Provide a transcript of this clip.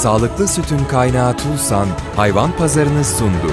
sağlıklı sütün kaynağı Tulsan, hayvan pazarını sundu.